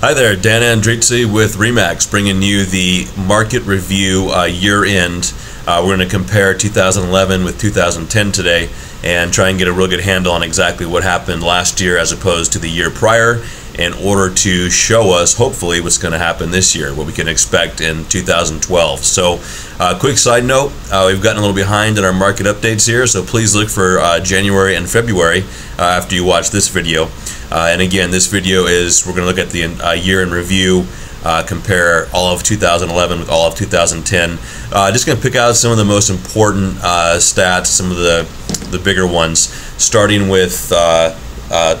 Hi there, Dan Andrizzi with Remax, bringing you the market review uh, year end. Uh, we're going to compare 2011 with 2010 today and try and get a real good handle on exactly what happened last year as opposed to the year prior in order to show us, hopefully, what's going to happen this year, what we can expect in 2012. So, uh, quick side note uh, we've gotten a little behind in our market updates here, so please look for uh, January and February uh, after you watch this video. Uh, and again, this video is we're going to look at the uh, year in review, uh, compare all of 2011 with all of 2010. Uh, just going to pick out some of the most important uh, stats, some of the the bigger ones, starting with uh,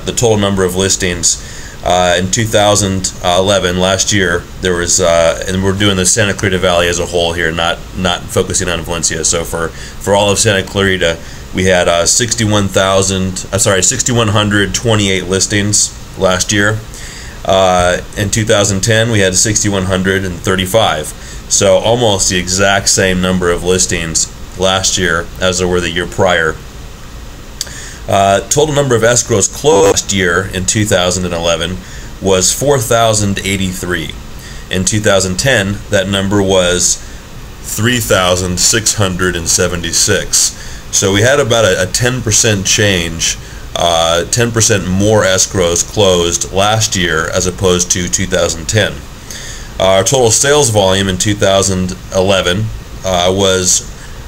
the total number of listings. in 2011, last year, there was, and we're doing the Santa Clarita Valley as a whole here, not not focusing on Valencia. So for for all of Santa Clarita, we had uh, 61,000, I'm sorry, 6,128 listings last year. Uh, in 2010, we had 6,135. So almost the exact same number of listings last year as there were the year prior. Uh, total number of escrows closed last year in 2011 was 4,083. In 2010, that number was 3,676. So we had about a, a 10% change, uh, 10% more escrows closed last year as opposed to 2010. Our total sales volume in 2011 uh, was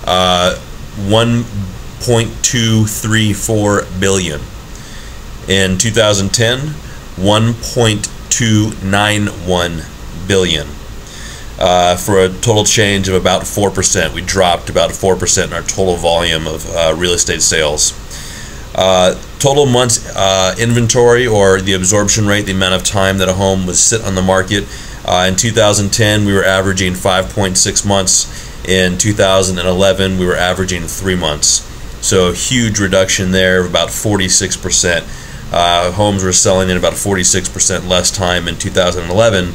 uh, 1.234 billion. In 2010, 1.291 billion uh, for a total change of about 4%. We dropped about 4% in our total volume of uh, real estate sales. Uh, total months uh, inventory or the absorption rate, the amount of time that a home was sit on the market. Uh, in 2010, we were averaging 5.6 months. In 2011, we were averaging three months. So a huge reduction there of about 46%. Uh, homes were selling in about 46% less time in 2011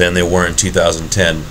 than they were in 2010.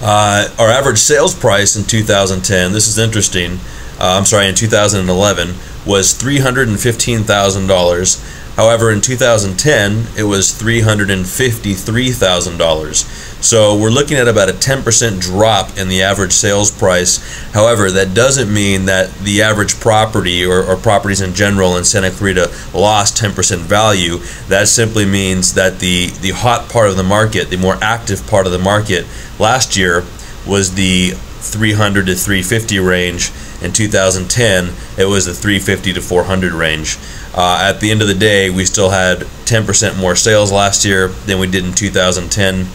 Uh, our average sales price in 2010, this is interesting, uh, I'm sorry, in 2011 was $315,000. However, in 2010, it was $353,000. So we're looking at about a 10% drop in the average sales price. However, that doesn't mean that the average property or, or properties in general in Santa Clarita lost 10% value. That simply means that the, the hot part of the market, the more active part of the market last year was the 300 to 350 range. In 2010, it was the 350 to 400 range. Uh, at the end of the day, we still had 10% more sales last year than we did in 2010.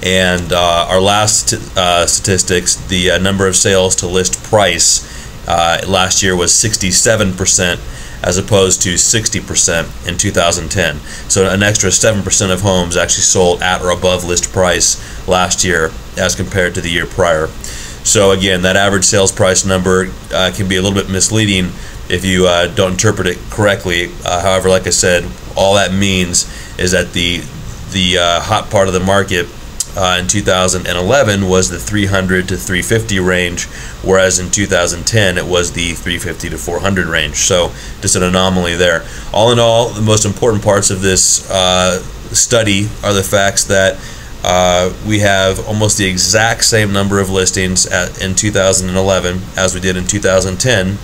And uh, our last uh, statistics, the uh, number of sales to list price uh, last year was 67% as opposed to 60% in 2010. So an extra 7% of homes actually sold at or above list price last year as compared to the year prior. So again, that average sales price number uh, can be a little bit misleading if you uh, don't interpret it correctly. however, like I said, all that means is that the the hot part of the market uh, in 2011 was the 300 to 350 range, whereas in 2010 it was the 350 to 400 range. So just an anomaly there. All in all, the most important parts of this uh, study are the facts that uh, we have almost the exact same number of listings at, in 2011 as we did in 2010.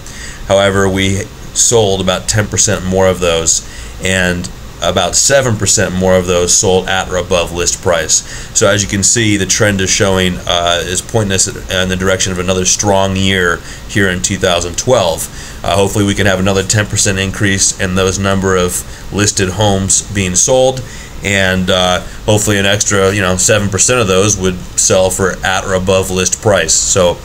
However, we sold about 10% more of those, and about 7% more of those sold at or above list price. So as you can see, the trend is showing uh, is pointing us in the direction of another strong year here in 2012. Uh, hopefully, we can have another 10% increase in those number of listed homes being sold, and uh, hopefully, an extra, you know, 7% of those would sell for at or above list price. So.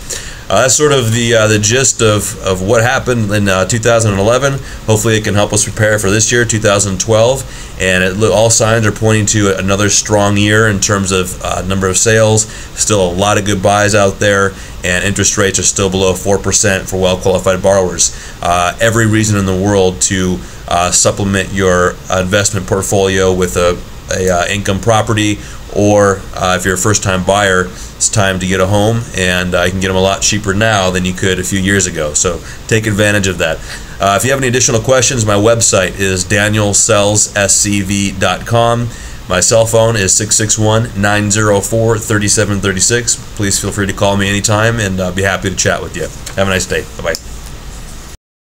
Uh, that's sort of the uh, the gist of, of what happened in uh, 2011. Hopefully, it can help us prepare for this year, 2012. And it, all signs are pointing to another strong year in terms of uh, number of sales. Still a lot of good buys out there, and interest rates are still below 4% for well qualified borrowers. Uh, every reason in the world to uh, supplement your investment portfolio with a, a income property or uh, if you're a first time buyer, it's time to get a home, and uh, you can get them a lot cheaper now than you could a few years ago. So take advantage of that. Uh, if you have any additional questions, my website is danielsellsscv.com. My cell phone is 661 904 3736. Please feel free to call me anytime and I'll be happy to chat with you. Have a nice day. Bye bye.